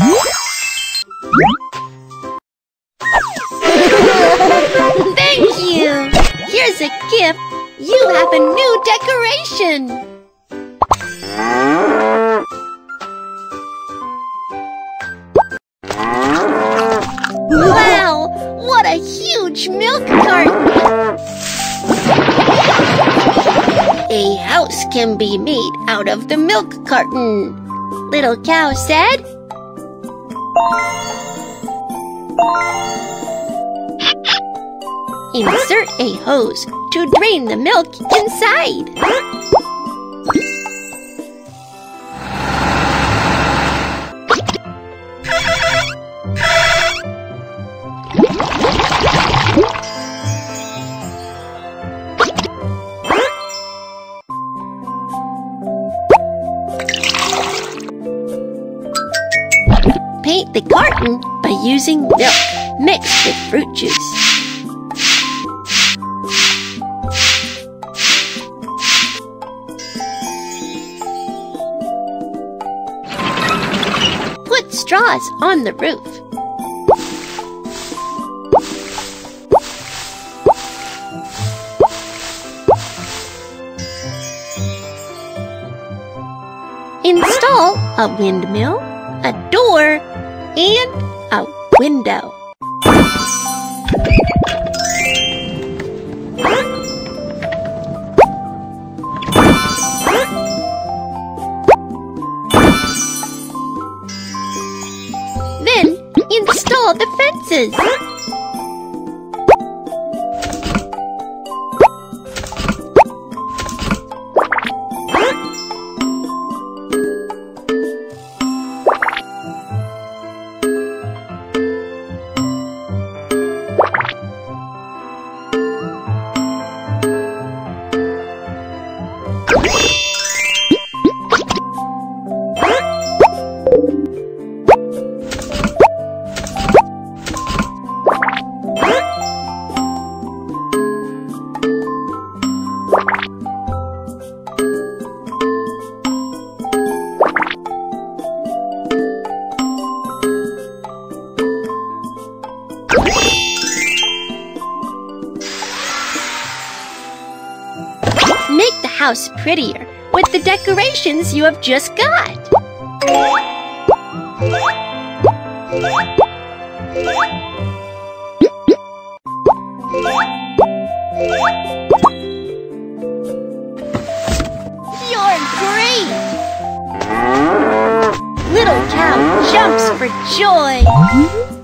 Thank you! Here's a gift. You have a new decoration. Wow! What a huge milk carton! A house can be made out of the milk carton. Little cow said. Insert a hose to drain the milk inside. The carton by using milk mixed with fruit juice. Put straws on the roof. Install a windmill, a door, and a window. Then install the fences. House prettier with the decorations you have just got. You're great! Little cow jumps for joy.